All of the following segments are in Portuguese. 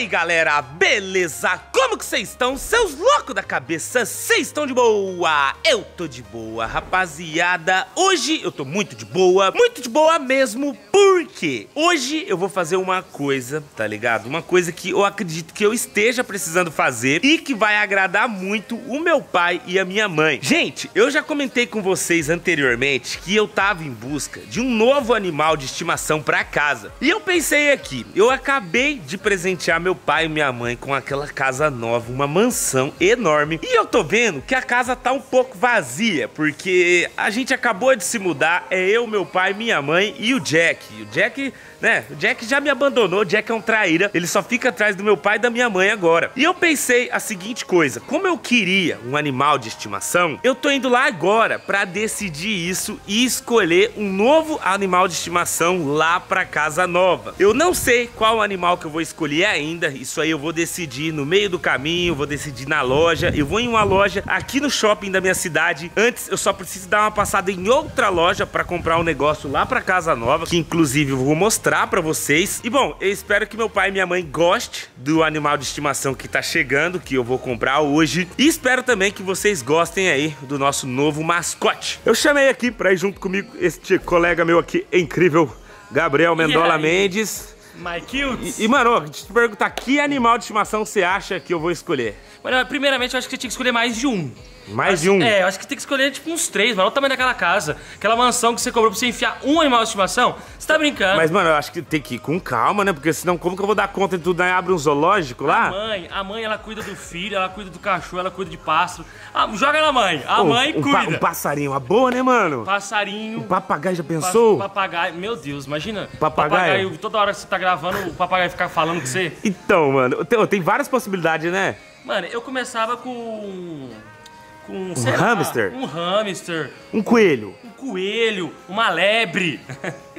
aí galera, beleza? Como que vocês estão? Seus loucos da cabeça, vocês estão de boa? Eu tô de boa, rapaziada Hoje eu tô muito de boa, muito de boa mesmo Porque hoje eu vou fazer uma coisa, tá ligado? Uma coisa que eu acredito que eu esteja precisando fazer E que vai agradar muito o meu pai e a minha mãe Gente, eu já comentei com vocês anteriormente Que eu tava em busca de um novo animal de estimação pra casa E eu pensei aqui, eu acabei de presentear meu pai e minha mãe com aquela casa nova, uma mansão enorme. E eu tô vendo que a casa tá um pouco vazia, porque a gente acabou de se mudar, é eu, meu pai, minha mãe e o Jack. O Jack né? O Jack já me abandonou, o Jack é um traíra, ele só fica atrás do meu pai e da minha mãe agora. E eu pensei a seguinte coisa: como eu queria um animal de estimação, eu tô indo lá agora para decidir isso e escolher um novo animal de estimação lá para casa nova. Eu não sei qual animal que eu vou escolher ainda, isso aí eu vou decidir no meio do caminho, vou decidir na loja. Eu vou em uma loja aqui no shopping da minha cidade. Antes eu só preciso dar uma passada em outra loja para comprar um negócio lá para casa nova, que inclusive eu vou mostrar mostrar pra vocês. E bom, eu espero que meu pai e minha mãe gostem do animal de estimação que tá chegando, que eu vou comprar hoje. E espero também que vocês gostem aí do nosso novo mascote. Eu chamei aqui pra ir junto comigo este colega meu aqui, incrível, Gabriel Mendola Mendes. My cute. E, e, mano, deixa eu te perguntar, que animal de estimação você acha que eu vou escolher? Mano, primeiramente eu acho que você tinha que escolher mais de um. Mais acho, de um? É, eu acho que tem que escolher tipo uns três, mano. Olha o tamanho daquela casa. Aquela mansão que você cobrou pra você enfiar um animal de estimação. Você tá brincando. Mas, mano, eu acho que tem que ir com calma, né? Porque senão, como que eu vou dar conta de tudo? Aí abre um zoológico lá? A mãe, a mãe, ela cuida do filho, ela cuida do cachorro, ela cuida de pássaro. Ah, joga na mãe. A mãe um cuida. Pa um passarinho, uma boa, né, mano? Passarinho. O papagaio já pensou? Pa papagaio. Meu Deus, imagina. Papagaio? papagaio. Toda hora que você tá gravando, o papagaio ficar falando com você. Então, mano, tem, tem várias possibilidades, né? Mano, eu começava com. Com. Um sei lá, hamster? um hamster. Um coelho. Um coelho. Uma lebre.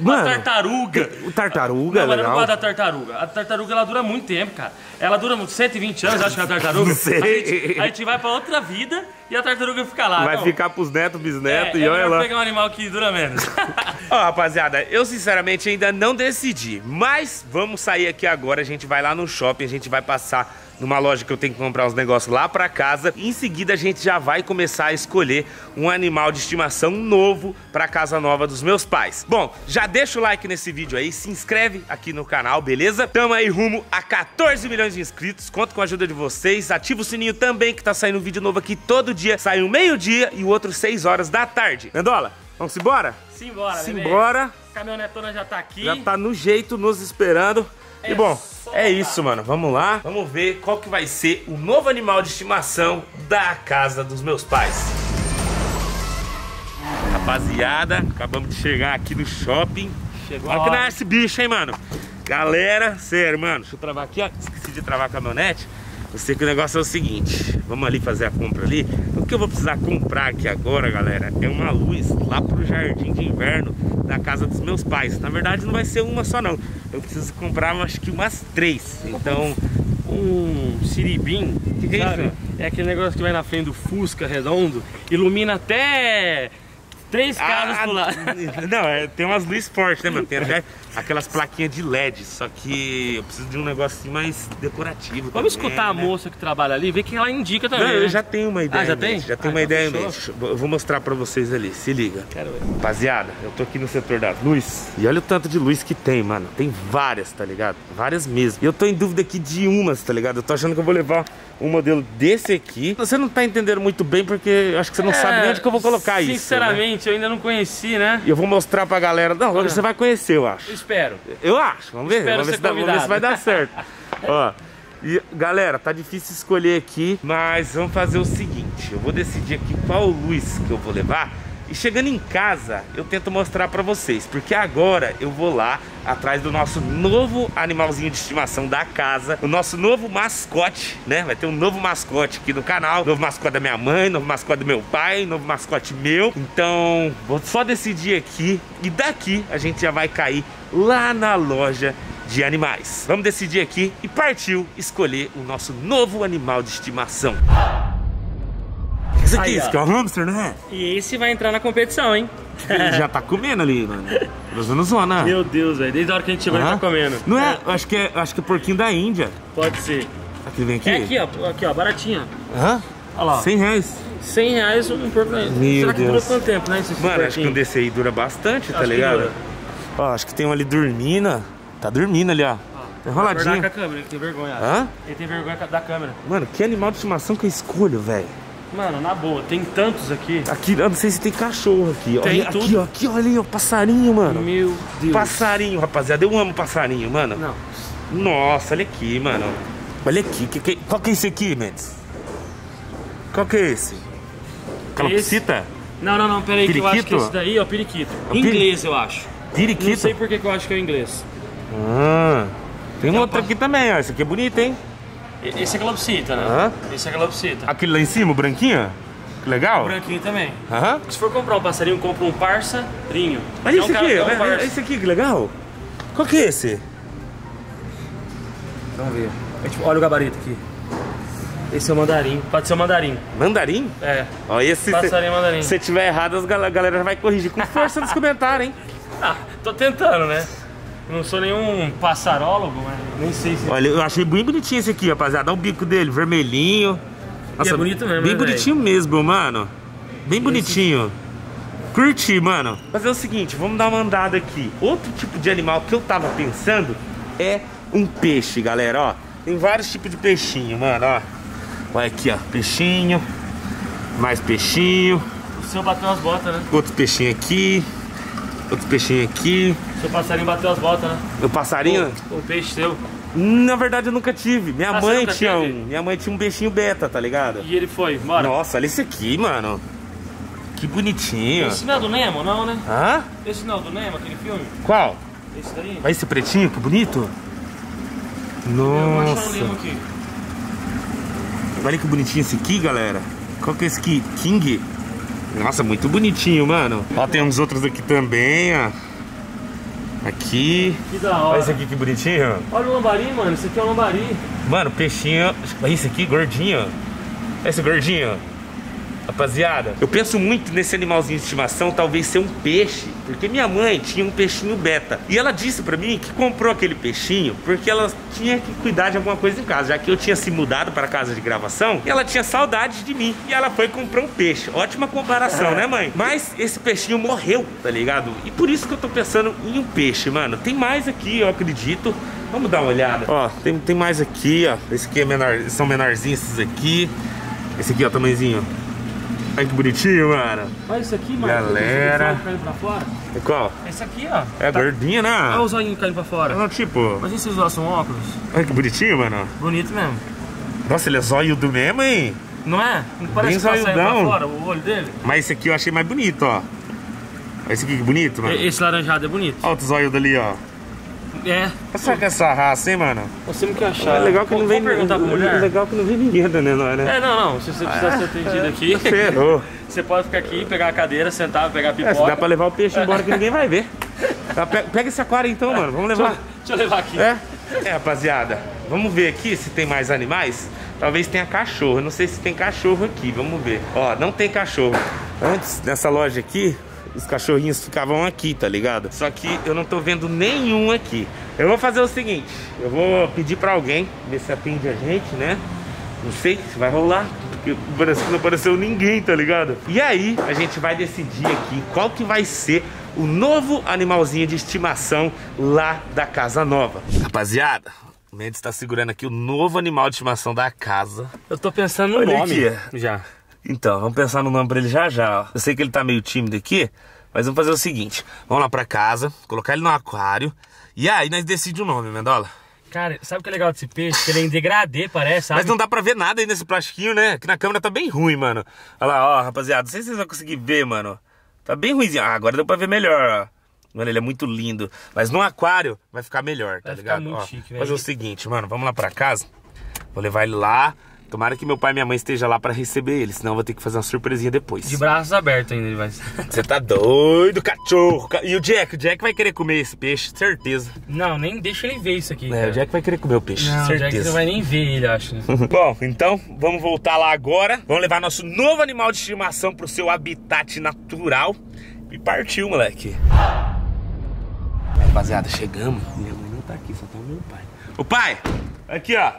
Mano, uma tartaruga. O tartaruga, Não, mas eu legal. não gosto da tartaruga. A tartaruga ela dura muito tempo, cara. Ela dura 120 anos, acho que é a tartaruga. Não sei. A gente, a gente vai pra outra vida e a tartaruga fica lá. Vai Não, ficar pros netos, bisnetos é, e é olha lá. pegar um animal que dura menos. Ó, rapaziada, eu sinceramente ainda não decidi, mas vamos sair aqui agora, a gente vai lá no shopping, a gente vai passar numa loja que eu tenho que comprar uns negócios lá pra casa. E em seguida a gente já vai começar a escolher um animal de estimação novo pra casa nova dos meus pais. Bom, já deixa o like nesse vídeo aí, se inscreve aqui no canal, beleza? Tamo aí rumo a 14 milhões de inscritos, conto com a ajuda de vocês. Ativa o sininho também que tá saindo um vídeo novo aqui todo dia. Sai um meio-dia e o outro 6 horas da tarde. Mendola, vamos embora? Simbora, bebê. Simbora. A caminhonetona já tá aqui. Já tá no jeito, nos esperando. É e bom, é lá. isso, mano. Vamos lá. Vamos ver qual que vai ser o novo animal de estimação da casa dos meus pais. Rapaziada, acabamos de chegar aqui no shopping. Chegou Olha que é esse bicho, hein, mano. Galera, sério, mano. Deixa eu travar aqui, ó. Esqueci de travar a caminhonete. Eu sei que o negócio é o seguinte. Vamos ali fazer a compra ali. O que eu vou precisar comprar aqui agora, galera, é uma luz lá pro jardim de inverno da casa dos meus pais. Na verdade, não vai ser uma só, não. Eu preciso comprar, acho que umas três. Então, Um siribim, Que que é? É aquele negócio que vai na frente do Fusca redondo, ilumina até três casas Ah, pro lado. Não, é, tem umas luzes fortes, né, mano? Tem até aquelas plaquinhas de LED, só que eu preciso de um negócio assim mais decorativo. Vamos também, escutar a né? moça que trabalha ali, ver que ela indica também. Não, né? eu já tenho uma ideia. Ah, já tem? Já tenho Ah, uma então ideia mente. Eu vou mostrar pra vocês ali, se liga. Quero ver. Rapaziada, eu tô aqui no setor das luzes e olha o tanto de luz que tem, mano. Tem várias, tá ligado? Várias mesmo. E eu tô em dúvida aqui de umas, tá ligado? Eu tô achando que eu vou levar um modelo desse aqui. Você não tá entendendo muito bem porque eu acho que você não sabe nem onde que eu vou colocar isso. né? Sinceramente, eu ainda não conheci, né? E eu vou mostrar pra galera. Não, agora você vai conhecer, eu acho. Eu espero. Eu acho. Vamos ver. Vamos ver, dá- vamos ver se vai dar certo. Ó. E, galera, tá difícil escolher aqui, mas vamos fazer o seguinte: eu vou decidir aqui qual luz que eu vou levar. E chegando em casa, eu tento mostrar pra vocês, porque agora eu vou lá atrás do nosso novo animalzinho de estimação da casa, o nosso novo mascote, né? Vai ter um novo mascote aqui no canal, novo mascote da minha mãe, novo mascote do meu pai, novo mascote meu. Então, vou só decidir aqui e daqui a gente já vai cair lá na loja de animais. Vamos decidir aqui e partiu escolher o nosso novo animal de estimação. Isso aqui, Aí, ó. aqui é um hamster, né? E esse vai entrar na competição, hein? Ele já tá comendo ali, mano. Usando zona. Meu Deus, velho. Desde a hora que a gente chegou, ele tá comendo. Não é? Acho que é, acho que é porquinho da Índia. Pode ser. Aqui vem aqui? É aqui, ó. Aqui, ó. Baratinho. Hã? Olha lá. ó. 100 reais. 100 reais um porco. Meu Será que dura Deus. quanto tempo, né? Esse Mano, acho que um desse aí dura bastante, tá Acho que ligado? dura. Ó, acho que tem um ali dormindo. Tá dormindo ali, ó. Tá Vai acordar com enroladinho. a câmera, ele tem vergonha. Hã? Ele tem vergonha da câmera. Mano, que animal de estimação que eu escolho, velho? Mano, na boa, tem tantos aqui. Aqui, eu não sei se tem cachorro aqui. Tem olha, tudo. aqui, ó, aqui, olha ali, ó, passarinho, mano. Meu Deus. Passarinho, rapaziada. Eu amo passarinho, mano. Não. Nossa, olha aqui, mano. Olha aqui. Que, que- qual que é esse aqui, Mendes? Qual que é esse? Calopsita? Não, não, não, peraí, que eu acho que esse daí é o periquito. É o peri- Inglês, eu acho. Periquito? Não sei por que eu acho que é o inglês. Ah, tem um Tem outro aqui também, ó. Esse aqui é bonito, hein? Esse é calopsita, né? Aham. Esse é calopsita. Aquele lá em cima, o branquinho? Que legal. O branquinho também. Aham. Se for comprar um passarinho, compra um parçarinho. Olha É um esse aqui, é um olha- olha esse aqui, que legal. Qual que é esse? Vamos ver. É tipo, olha o gabarito aqui. Esse é o mandarim. Pode ser o mandarim. Mandarim? É. Ó, esse... Passarinho mandarim. Se tiver errado, a galera vai corrigir com força nos comentários, hein? Ah, tô tentando, né? Não sou nenhum passarólogo, mas nem sei se. Olha, eu achei bem bonitinho esse aqui, rapaziada. Olha o bico dele, vermelhinho. é bonito mesmo, Bem né, bonitinho mesmo, mano. Bem bonitinho. Curti, mano. Fazer o seguinte, vamos dar uma andada aqui. Outro tipo de animal que eu tava pensando é um peixe, galera, ó. Tem vários tipos de peixinho, mano, ó. Olha aqui, ó. Peixinho. Mais peixinho. O seu bateu as botas, né? Outro peixinho aqui. Outro peixinho aqui. Seu passarinho bateu as botas, né? O passarinho. O, o peixe seu. Na verdade eu nunca tive. Minha Ah, mãe tinha teve? um. Minha mãe tinha um peixinho beta, tá ligado? E ele foi, bora. Nossa, olha esse aqui, mano. Que bonitinho. Esse não é do Nemo, não, né? Hã? Esse não é do Nemo, aquele filme? Qual? Esse daí? Olha esse pretinho, que bonito. Eu vou achar o Nossa. Nemo aqui. Olha que bonitinho esse aqui, galera. Qual que é esse aqui? King? Nossa, muito bonitinho, mano. Ó, tem uns outros aqui também, ó. Aqui. Que da hora. Olha esse aqui que bonitinho. Olha o lambari, mano. Esse aqui é o lambari. Mano, peixinho. Olha esse aqui, gordinho. Olha esse gordinho. Rapaziada, eu penso muito nesse animalzinho de estimação, talvez ser um peixe, porque minha mãe tinha um peixinho beta. E ela disse pra mim que comprou aquele peixinho porque ela tinha que cuidar de alguma coisa em casa, já que eu tinha se mudado para casa de gravação e ela tinha saudade de mim. E ela foi comprar um peixe. Ótima comparação, né, mãe? Mas esse peixinho morreu, tá ligado? E por isso que eu tô pensando em um peixe, mano. Tem mais aqui, eu acredito. Vamos dar uma olhada. Ó, tem, tem mais aqui, ó. Esse aqui é menor, são menorzinhos esses aqui. Esse aqui, ó, tamanhozinho. Olha que bonitinho, mano. Olha isso aqui, mano. Galera. É qual? Esse aqui, ó. É gordinho, né? Olha os olhinhos caindo pra fora. Não, tipo, Mas e se usassem um óculos? olha que bonitinho, mano. Bonito mesmo. Nossa, ele é zóio mesmo, hein? Não é? Não parece Bem que tá saindo fora o olho dele? Mas esse aqui eu achei mais bonito, ó. Esse aqui que bonito, mano. Esse laranjado é bonito. Olha outro zóio dali, ó. É. Só que essa raça, hein, mano? Nós temos que achar. É legal que não vem Vamos perguntar pra mulher? legal que não vem ninguém, né, não é, né? É, não, não. Se você precisar ser atendido aqui, Ferrou. você pode ficar aqui, pegar a cadeira, sentar, pegar a É, pipoca. se dá pra levar o peixe embora que ninguém vai ver. Tá, pe- Pega esse aquário então, mano. Vamos Deixa levar. eu, deixa eu levar aqui. É? É, rapaziada. Vamos ver aqui se tem mais animais. Talvez tenha cachorro. Não sei se tem cachorro aqui. Vamos ver. Ó, não tem cachorro. Antes, nessa loja aqui, os cachorrinhos ficavam aqui, tá ligado? Só que eu não tô vendo nenhum aqui. Eu vou fazer o seguinte. Eu vou pedir pra alguém ver se atende a gente, né? Não sei se vai rolar. Porque parece que não apareceu ninguém, tá ligado? E aí, a gente vai decidir aqui qual que vai ser o novo animalzinho de estimação lá da casa nova. Rapaziada, o Mendes tá segurando aqui o novo animal de estimação da casa. Eu tô pensando no Olha nome. aqui. Já. Então, vamos pensar no nome pra ele já já. ó. Eu sei que ele tá meio tímido aqui, mas vamos fazer o seguinte: vamos lá pra casa, colocar ele no aquário. E aí nós decidimos o nome, Mendola. Cara, sabe o que é legal desse peixe? Que ele é em degradê, parece, sabe? Mas não dá pra ver nada aí nesse plastiquinho, né? Aqui na câmera tá bem ruim, mano. Olha lá, ó, rapaziada. Não sei se vocês vão conseguir ver, mano. Tá bem ruimzinho. Ah, agora deu pra ver melhor, ó. Mano, ele é muito lindo. Mas no aquário vai ficar melhor, tá Vai ficar ligado? muito Ó, chique, velho. fazer o seguinte, mano. Vamos lá pra casa. Vou levar ele lá. Tomara que meu pai e minha mãe estejam lá pra receber ele. Senão eu vou ter que fazer uma surpresinha depois. De braços abertos ainda ele vai. Você tá doido, cachorro. Ca- E o Jack? O Jack vai querer comer esse peixe, certeza. Não, nem deixa ele ver isso aqui. É, cara. o Jack vai querer comer o peixe, Não, o certeza. Jack não vai nem ver ele, acho. né? Bom, então vamos voltar lá agora. Vamos levar nosso novo animal de estimação pro seu habitat natural. E partiu, moleque. Rapaziada, chegamos. Minha mãe não tá aqui, só tá o meu pai. Ô pai, aqui ó.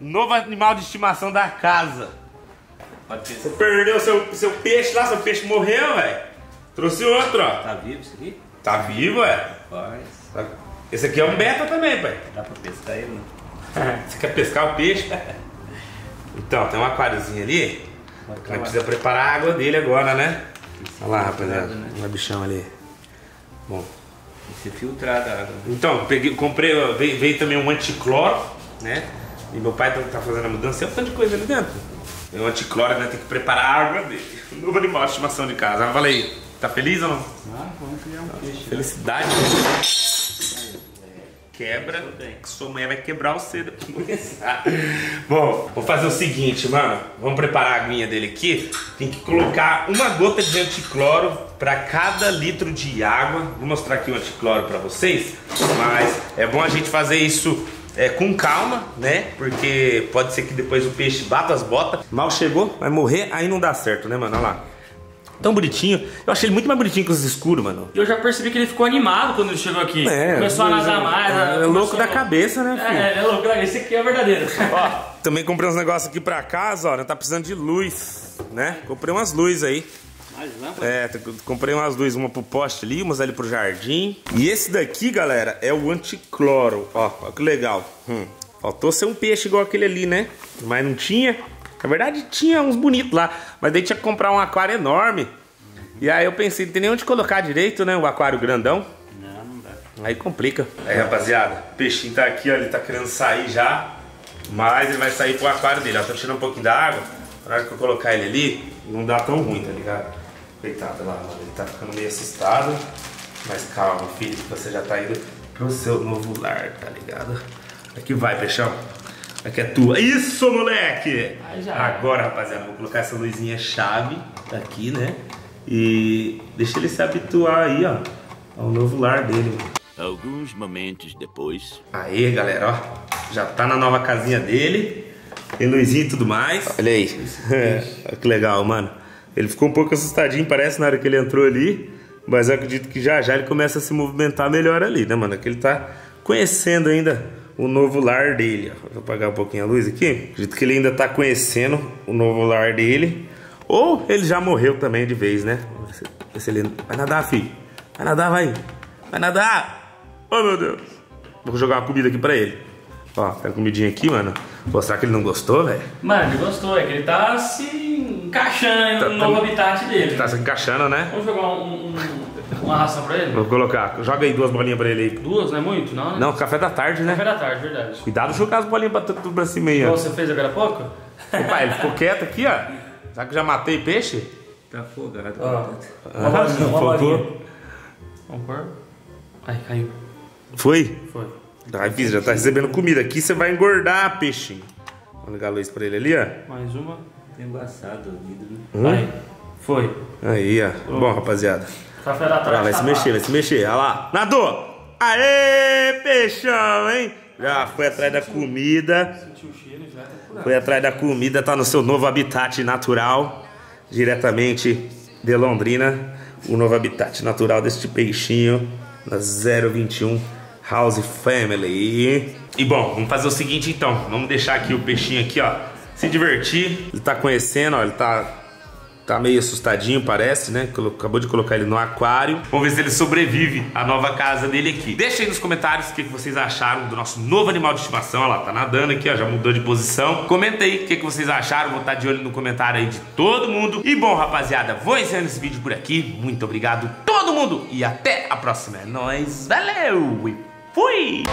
Novo animal de estimação da casa. Você perdeu seu, seu peixe lá, seu peixe morreu, velho. Trouxe outro, ó. Tá vivo isso aqui? Tá vivo, é? Rapaz, Esse aqui é um beta também, pai. dá pra pescar ele, né? Você quer pescar o peixe? Então, tem um aquáriozinho ali. Mas precisa preparar a água dele agora, né? Olha lá, rapaziada. né? Olha o bichão ali. Bom. Tem que ser filtrada a água. Então, peguei, comprei, veio, veio também um anticloro, né? E meu pai tá, tá fazendo a mudança, tem um tanto de coisa ali dentro. Tem um anticloro, né? Tem que preparar a água dele. Um novo animal de estimação de casa. Eu falei, tá feliz ou não? Ah, vamos criar um peixe. Felicidade, né? Quebra, que sua mãe vai quebrar de começar. Bom, vou fazer o seguinte, mano. Vamos preparar a aguinha dele aqui. Tem que colocar uma gota de anticloro para cada litro de água. Vou mostrar aqui o anticloro para vocês. Mas é bom a gente fazer isso é, com calma, né? Porque pode ser que depois o peixe bata as botas. Mal chegou, vai morrer, aí não dá certo, né, mano? Olha lá. Tão bonitinho. Eu achei ele muito mais bonitinho que os escuros, mano. Eu já percebi que ele ficou animado quando ele chegou aqui. É, começou a nadar mais. é, né? é Começou- louco da cabeça, né, filho? É, é louco. Esse aqui é verdadeiro. Ó, também comprei uns negócios aqui pra casa, ó. né? Tá precisando de luz, né? Comprei umas luzes aí. Lâmpada? É, comprei umas luzes, uma pro poste ali, umas ali pro jardim. E esse daqui, galera, é o anticloro. Ó, ó que legal. Hum. Faltou ser um peixe igual aquele ali, né? Mas não tinha. Na verdade, tinha uns bonitos lá. Mas daí tinha que comprar um aquário enorme. E aí eu pensei, não tem nem onde colocar direito, né? O aquário grandão. Não, não dá. Aí complica. Aí, rapaziada, o peixinho tá aqui, ó, ele tá querendo sair já. Mas ele vai sair pro aquário dele, ó. Tô tirando um pouquinho da água. Na hora que eu colocar ele ali, não dá tão ruim, tá ligado? Coitado lá, mano. Ele tá ficando meio assustado. Mas calma, filho, que você já tá indo pro seu novo lar, tá ligado? Aqui vai, peixão. Aqui é tua. Isso, moleque! Aí já. Agora, rapaziada, vou colocar essa luzinha chave aqui, né? E deixa ele se habituar aí, ó, ao novo lar dele, mano. Alguns momentos depois. Aí, galera, ó. Já tá na nova casinha dele. Tem luzinha e tudo mais. Olha aí. Olha que legal, mano. Ele ficou um pouco assustadinho, parece, na hora que ele entrou ali. Mas eu acredito que já já ele começa a se movimentar melhor ali, né, mano? Que ele tá conhecendo ainda o novo lar dele. Vou apagar um pouquinho a luz aqui. Acredito que ele ainda tá conhecendo o novo lar dele. Ou ele já morreu também de vez, né? Ver se- ele... Vai nadar, filho. Vai nadar, vai. Vai nadar. Oh, meu Deus. Vou jogar uma comida aqui pra ele. Ó, tem a comidinha aqui, mano. Será que ele não gostou, velho? Mano, ele gostou. É que ele tá se encaixando Tá- no tá- novo habitat dele. Tá se encaixando, né? Vamos jogar um, um- uma ração pra ele? Vou colocar. Joga aí duas bolinhas pra ele aí. Duas, não é muito? Não, né? Não, café da tarde, né? Café da tarde, verdade. Cuidado jogar as bolinhas pra tudo pra cima aí, ó. Você fez agora há pouco? Opa, ele ficou quieto aqui, ó. Será que já matei peixe? Tá afogado. Ó. Ah, Uma bolinha, uma bolinha. Vamos pôr? Ai, caiu. Foi? Foi. Ai, filho, já tá recebendo comida. Aqui você vai engordar, peixinho. Vamos ligar a luz pra ele ali, ó. Mais uma. Embaçado o vidro, né? Hum? Aí. Foi. Aí, ó. Bom, rapaziada. Café da tarde. Ah, vai tá se lá. mexer, vai se mexer. Olha lá. Nadou! Aê, peixão, hein? Já foi atrás da comida. Sentiu o cheiro já tá curado. Foi atrás da comida, tá no seu novo habitat natural. Diretamente de Londrina. O novo habitat natural deste peixinho. Na 021 House Family. E bom, vamos fazer o seguinte então. Vamos deixar aqui o peixinho aqui, ó. Se divertir. Ele tá conhecendo, ó. Ele tá Tá meio assustadinho, parece, né? Acabou de colocar ele no aquário. Vamos ver se ele sobrevive à nova casa dele aqui. Deixa aí nos comentários o que que vocês acharam do nosso novo animal de estimação. Olha lá, tá nadando aqui, ó, já mudou de posição. Comenta aí o que que vocês acharam. Vou estar de olho no comentário aí de todo mundo. E bom, rapaziada, vou encerrando esse vídeo por aqui. Muito obrigado todo mundo e até a próxima. É nóis, valeu e fui!